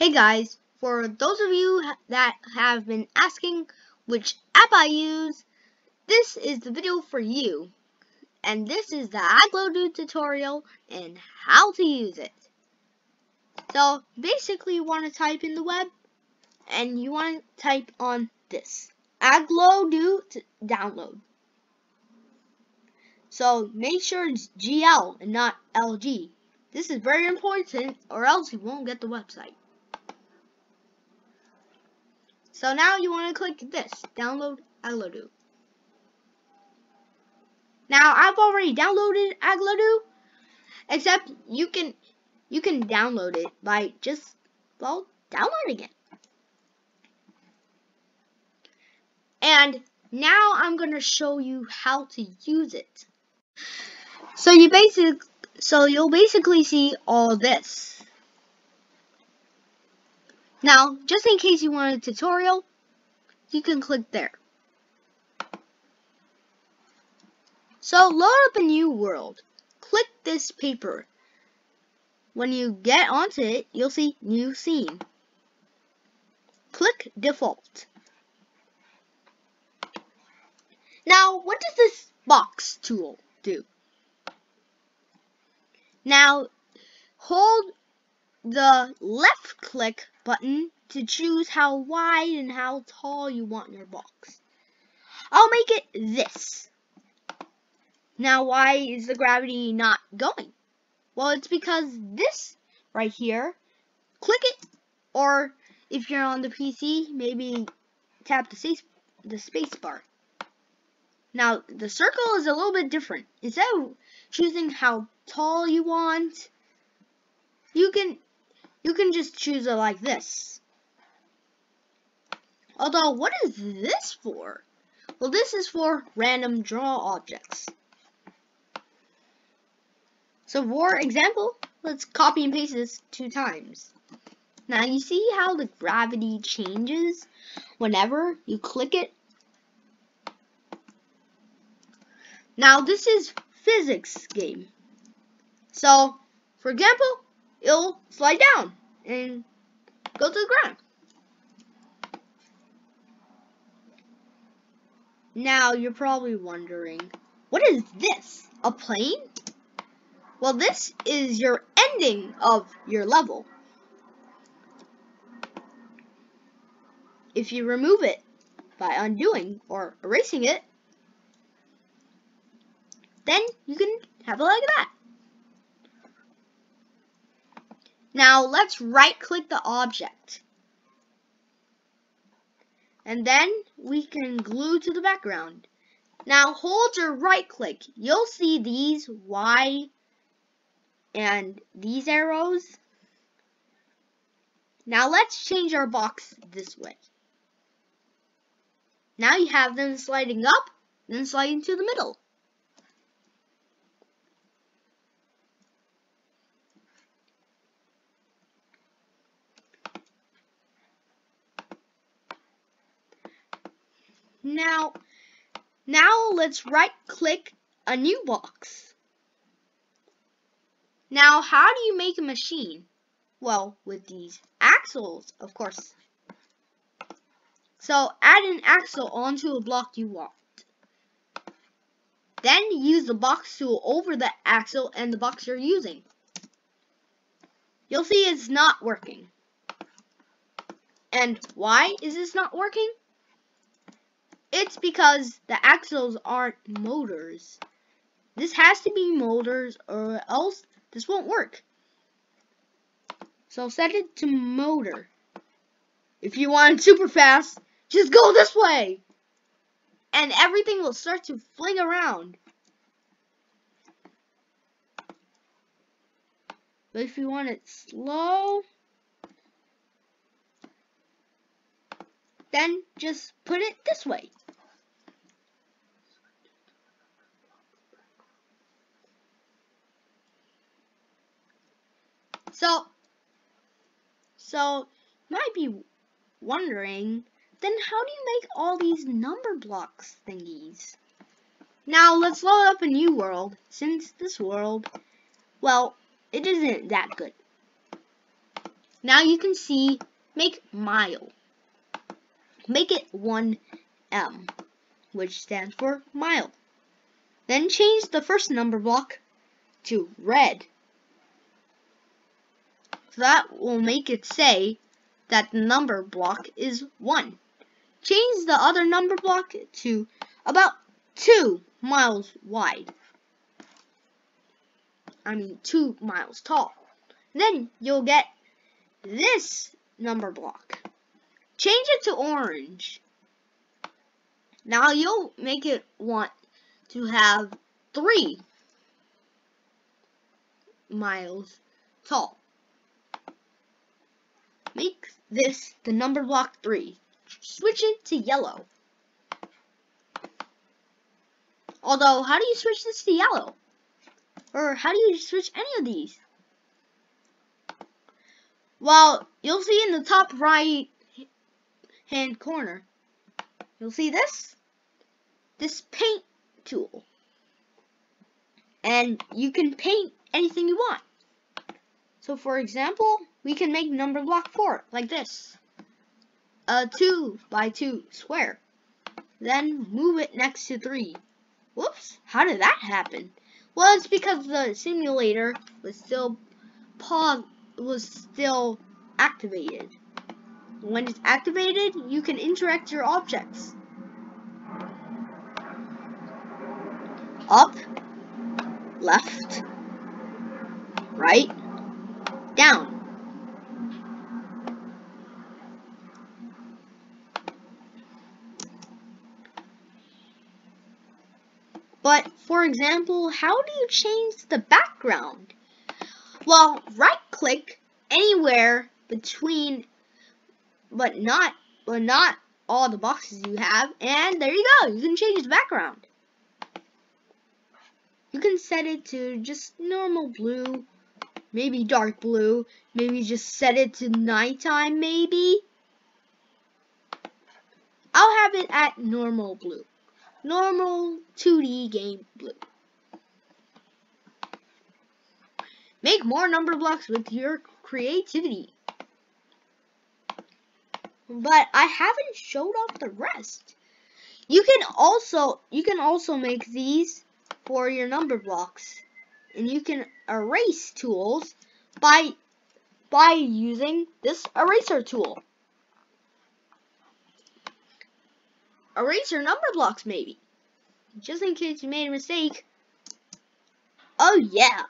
Hey guys, for those of you that have been asking which app I use, this is the video for you. And this is the Aglodo tutorial and how to use it. So basically you want to type in the web and you want to type on this. To download. So make sure it's GL and not LG. This is very important or else you won't get the website. So now you want to click this, download Aglodo. Now I've already downloaded Aglodo, except you can you can download it by just well downloading it. And now I'm going to show you how to use it. So you basic so you'll basically see all this. Now, just in case you want a tutorial, you can click there. So load up a new world. Click this paper. When you get onto it, you'll see new scene. Click default. Now, what does this box tool do? Now, hold the left click button to choose how wide and how tall you want your box. I'll make it this. Now why is the gravity not going? Well, it's because this right here, click it, or if you're on the PC, maybe tap the space, the space bar. Now, the circle is a little bit different. Instead of choosing how tall you want, you can you can just choose it like this. Although, what is this for? Well, this is for random draw objects. So for example, let's copy and paste this two times. Now you see how the gravity changes whenever you click it? Now this is physics game. So, for example, it'll slide down and go to the ground. Now you're probably wondering, what is this? A plane? Well, this is your ending of your level. If you remove it by undoing or erasing it, then you can have a it like that. Now let's right click the object. And then we can glue to the background. Now hold your right click. You'll see these Y and these arrows. Now let's change our box this way. Now you have them sliding up, then sliding to the middle. Now, now let's right click a new box. Now, how do you make a machine? Well, with these axles, of course. So, add an axle onto a block you want. Then use the box tool over the axle and the box you're using. You'll see it's not working. And why is this not working? It's because the axles aren't motors. This has to be motors or else this won't work. So set it to motor. If you want it super fast, just go this way. And everything will start to fling around. But if you want it slow, then just put it this way. So, so you might be wondering, then how do you make all these number blocks thingies? Now let's load up a new world, since this world, well, it isn't that good. Now you can see, make mile. Make it 1M, which stands for mile. Then change the first number block to red. That will make it say that the number block is 1. Change the other number block to about 2 miles wide. I mean 2 miles tall. Then you'll get this number block. Change it to orange. Now you'll make it want to have 3 miles tall. Make this the number block 3. Switch it to yellow. Although, how do you switch this to yellow? Or how do you switch any of these? Well, you'll see in the top right hand corner, you'll see this, this paint tool. And you can paint anything you want. So for example, we can make number block 4, like this. A 2 by 2 square. Then move it next to 3. Whoops, how did that happen? Well, it's because the simulator was still paused, was still activated. When it's activated, you can interact your objects. Up, left, right, down. But, for example, how do you change the background? Well, right click anywhere between, but not, but not all the boxes you have, and there you go, you can change the background. You can set it to just normal blue, maybe dark blue, maybe just set it to nighttime, maybe. I'll have it at normal blue. Normal 2D game blue. Make more number blocks with your creativity. But I haven't showed off the rest. You can also you can also make these for your number blocks. And you can erase tools by by using this eraser tool. Erase your number blocks maybe. Just in case you made a mistake. Oh yeah.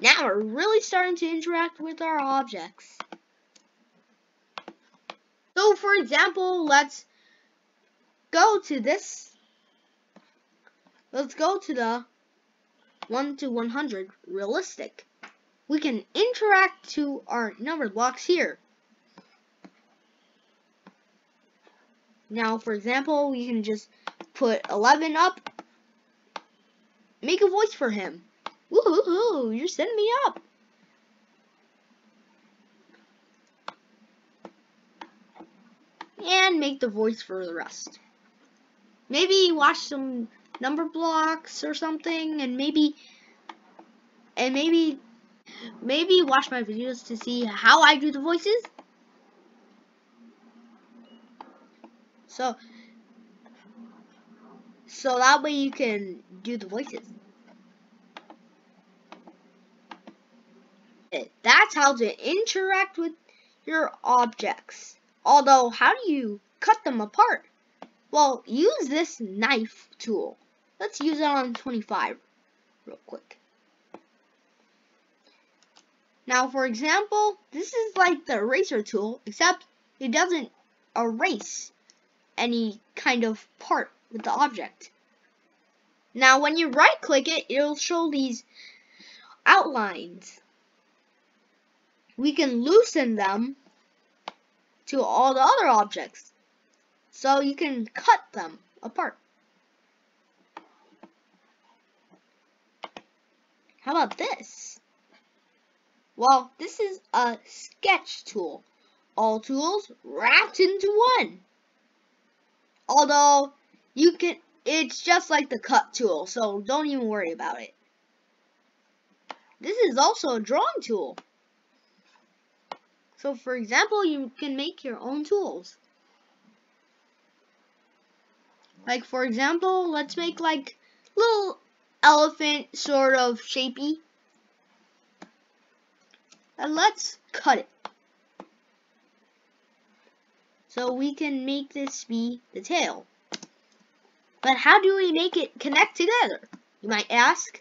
Now we're really starting to interact with our objects. So for example, let's go to this. Let's go to the 1 to 100 realistic. We can interact to our number blocks here. Now, for example, we can just put 11 up. Make a voice for him. Woohoo, you're setting me up. And make the voice for the rest. Maybe watch some number blocks or something and maybe and maybe maybe watch my videos to see how I do the voices. So so that way you can do the voices. That's how to interact with your objects. Although, how do you cut them apart? Well, use this knife tool. Let's use it on 25 real quick. Now, for example, this is like the eraser tool, except it doesn't erase any kind of part with the object. Now, when you right click it, it'll show these outlines. We can loosen them to all the other objects. So you can cut them apart. How about this? Well, this is a sketch tool. All tools wrapped into one. Although, you can, it's just like the cut tool, so don't even worry about it. This is also a drawing tool. So for example, you can make your own tools. Like for example, let's make like little elephant sort of shapey. And let's cut it. So we can make this be the tail. But how do we make it connect together? You might ask.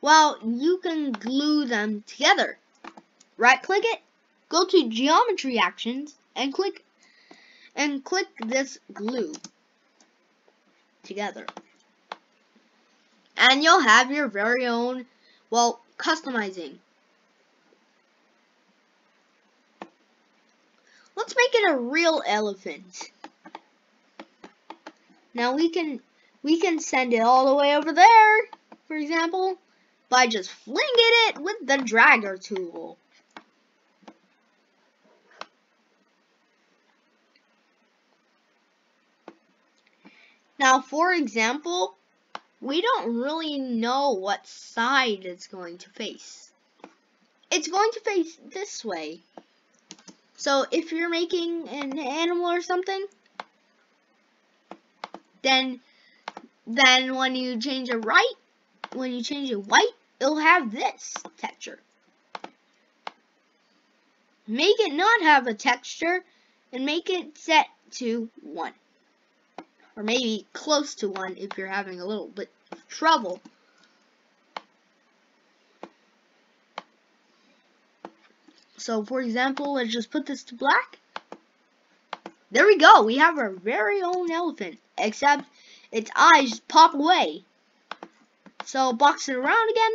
Well, you can glue them together. Right click it, go to geometry actions and click and click this glue together. And you'll have your very own, well, customizing. Let's make it a real elephant. Now we can we can send it all the way over there, for example, by just flinging it with the dragger tool. Now, for example, we don't really know what side it's going to face. It's going to face this way. So if you're making an animal or something, then then when you change it right, when you change it white, it'll have this texture. Make it not have a texture and make it set to 1 or maybe close to one if you're having a little bit of trouble. So for example, let's just put this to black. There we go. We have our very own elephant, except its eyes pop away. So box it around again,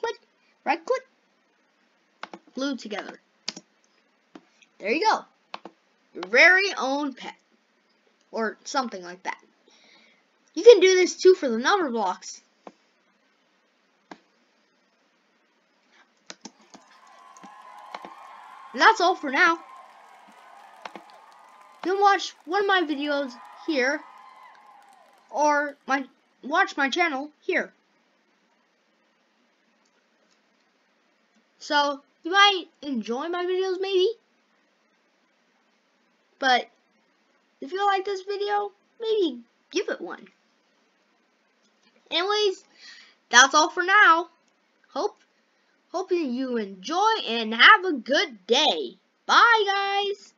click, right click, glue together. There you go. Your very own pet or something like that. You can do this too for the number blocks. And that's all for now. You can watch one of my videos here, or my watch my channel here. So, you might enjoy my videos maybe, but if you like this video, maybe give it one. Anyways, that's all for now. Hope, hoping you enjoy and have a good day. Bye, guys.